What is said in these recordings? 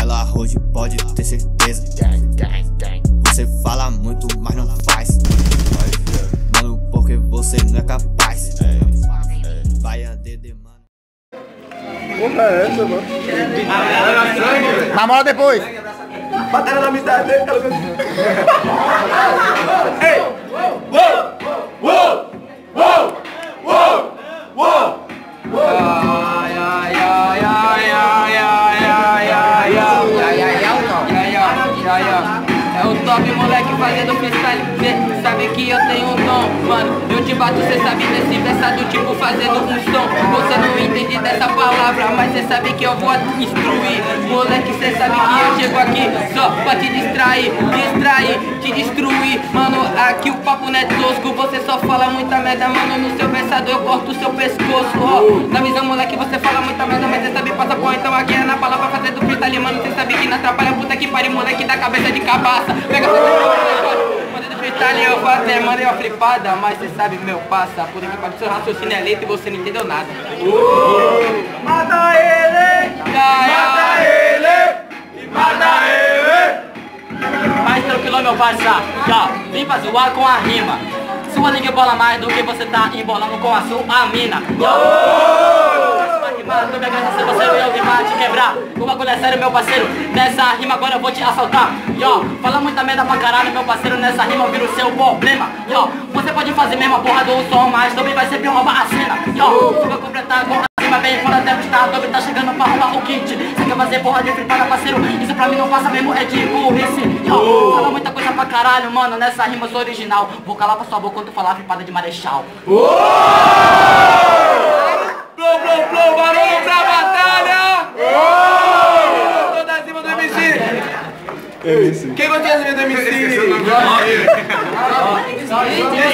Ela hoje pode ter certeza. Você fala muito, mas não faz. Mano, porque você não é capaz. Vai a DD, mano. Porra, é essa, mano? Namora depois. Batalha na amizade dele. Ei! Uou! Uou! Uou! Tipo fazendo um som. Você não entende dessa palavra, mas cê sabe que eu vou instruir. Moleque, cê sabe que eu chego aqui só pra te distrair. Distrair, te destruir, mano Aqui o papo não é tosco, você só fala muita merda, mano. No seu versado eu corto o seu pescoço, ó Na visão moleque você fala muita merda, mas cê sabe passa por então aqui é na palavra fazendo freestyle, mano. Cê sabe que não atrapalha, puta que pariu, moleque da cabeça de cabaça. Pega Fazendo freestyle eu fazer, mano, eu flipada Mas cê sabe meu passa, por pode seu raciocínio é leito e você não entendeu nada Mata ele! Mata ele! Mata ele! Mais tranquilo, meu parça. Já, vim pra zoar com a rima. Sua liga bola mais do que você tá embolando com a sua mina. Rimar, tu me agarra, se você eu vim pra te quebrar. O bagulho é sério, meu parceiro. Nessa rima agora eu vou te assaltar. Yo, fala muita merda pra caralho, meu parceiro. Nessa rima eu viro seu problema. Yo, você pode fazer mesmo a porra do som, mas também vai sempre roubar a cena. Yo, tu vai completar com a rima bem fora até o estado. Tá chegando pra roubar o kit. Você quer fazer porra de fritada, parceiro? Isso pra mim não passa mesmo, é de burrice. Yo, fala muita coisa pra caralho, mano. Nessa rima eu sou original. Vou calar pra sua boca quando tu falar fripada de marechal. Plou, plou, plou, barulho pra batalha! Tô da cima do MC! MC. Quem gosta da cima do MC?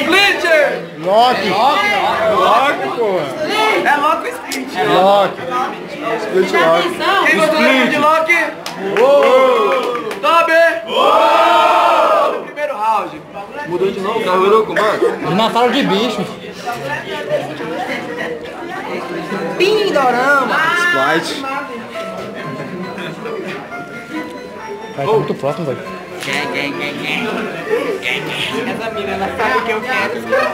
Splinter! Loki. Loki, porra. É Loki ou Splinter? Loki. Split Loki. Quem gostou da cima de Loki? Tobe! Primeiro round. Mudou de novo? Carro louco, mano? Dinossauro de bicho. Pindorama Splice. Vai, tá muito próximo, velho. Essa mina, ela sabe o que eu quero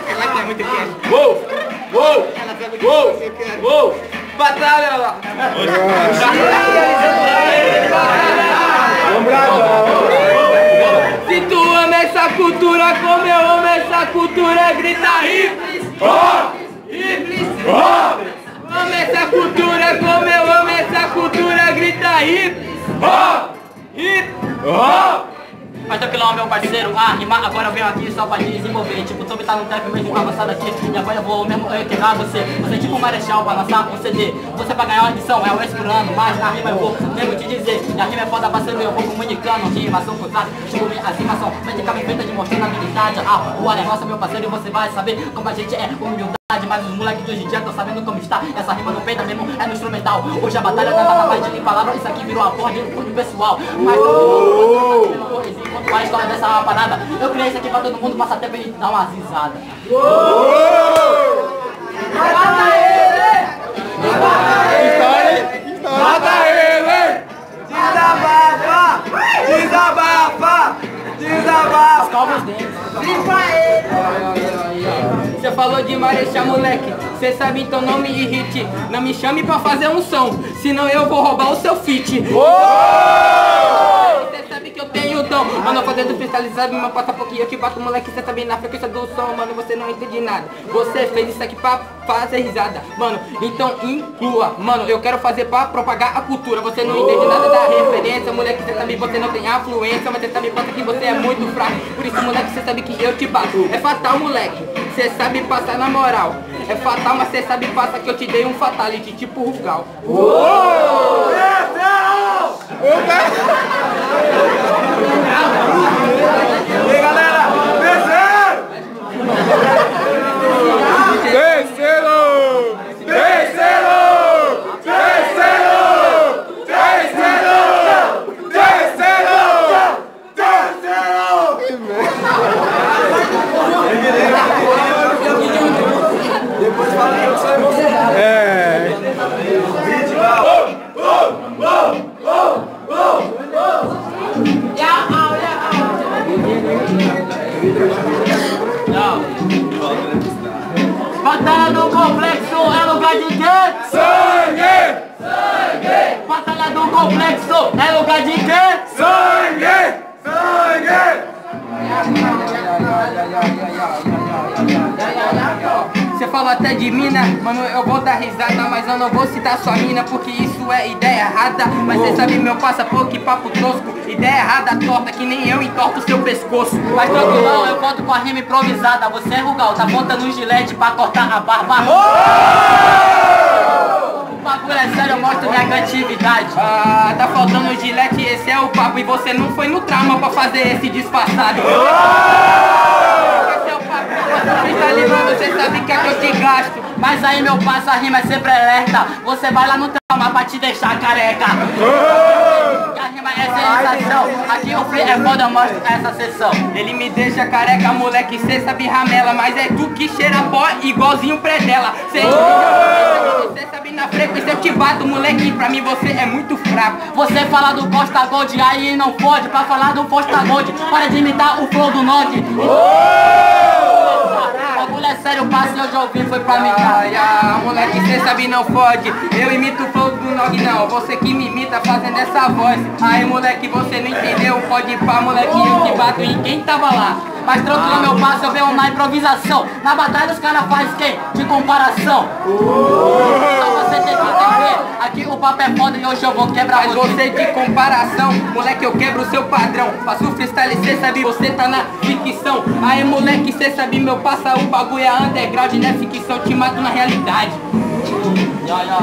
Ela quer muito quer Uou! Uou! Uou! Uou! Batalha lá! Se tu ama essa cultura como eu amo essa cultura, grita rifles! Rifles! Amo essa cultura como eu amo essa cultura, grita e... Oh! Mas tranquilão, meu parceiro, a rimar agora eu venho aqui só pra desenvolver. Tipo, tu tá no trap mesmo avançado aqui E agora eu vou mesmo enterrar você. Você é tipo um marechal pra lançar um CD Você pra ganhar uma edição é o por ano Mas na rima eu vou mesmo te dizer. E a rima é foda, parceiro, eu vou comunicando Rimação cruzada, tipo minha rimação Medicamente feita de mostrando habilidade. A rua é nossa, meu parceiro, e você vai saber Como a gente é humildade. Mas os moleques de hoje em dia estão sabendo como está. Essa rima não peita mesmo, é no instrumental. Hoje a batalha não é mais de palavras Isso aqui virou a porra de um pessoal. Mas a história dessa parada Eu criei isso aqui pra todo mundo passar tempo e dar uma risada História, história. Mata ele! Desabafa! Desabafa! Desabafa! Calma os dentes Você falou de marechal, moleque. Cê sabe, então não me irrite. Não me chame pra fazer um som, senão eu vou roubar o seu fit. Sabe dom. Mano, fazendo freestyle, sabe, mas passa pouquinho. Eu te bato, moleque, cê sabe na frequência do som, mano. Você não entende nada. Você fez isso aqui pra fazer risada, mano. Então inclua, mano. Eu quero fazer pra propagar a cultura. Você não entende nada da referência, moleque. Cê sabe, você não tem afluência, mas cê sabe, passa que você é muito fraco. Por isso, moleque, cê sabe que eu te bato. É fatal, moleque. Cê sabe passar na moral. É fatal, mas cê sabe passar que eu te dei um fatality, tipo Rugal. E Até de mina, mano, eu vou dar risada Mas eu não vou citar sua mina, porque isso é ideia errada. Mas você sabe meu passaporte, que papo tosco Ideia errada, torta, que nem eu entorto seu pescoço. Mas tranquilão, eu volto com a rima improvisada. Você é Rugal, tá apontando um gilete pra cortar a barba. O bagulho é sério, eu mostro negatividade. Ah, tá faltando gilete, esse é o papo E você não foi no trauma pra fazer esse disfarçado Esse o papo, você tá limando, você sabe que é que eu te gasto. Mas aí meu passo, a rima é sempre alerta. Você vai lá no trauma pra te deixar careca. Que a rima é sensação Aqui o free é foda, mostro essa sessão. Ele me deixa careca, moleque, cê sabe ramela Mas é tu que cheira pó igualzinho predela Cê Cê sabe na frequência eu te bato, moleque Pra mim você é muito fraco. Você fala do Costa Gold, aí não pode Pra falar do Costa Gold, para de imitar o flow do Nog O bagulho é sério, passo e eu já ouvi, foi pra mim Ai, ai, moleque, cê sabe não fode Eu imito o flow do Nog não Você que me imita fazendo essa voz Aí moleque, você não entendeu Pode ir pra moleque, eu te bato em quem tava lá Mas tranquilo, meu passo, eu venho na improvisação Na batalha os caras fazem quem? De comparação Então você tem que entender Aqui o papo é foda e hoje eu vou quebrar Mas você. você de comparação, moleque, eu quebro o seu padrão. Faço freestyle, cê sabe, você tá na ficção. Aí moleque, cê sabe, meu passa o bagulho é underground Não é ficção, te mato na realidade. Ya, ya.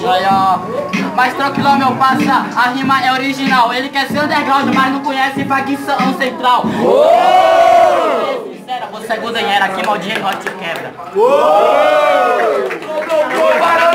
Ya, ya. Mas tranquilo, meu passa, a rima é original. Ele quer ser underground, mas não conhece facção central. Sincera, você é gudanheira, aqui maldinha nós te quebra. Parou pra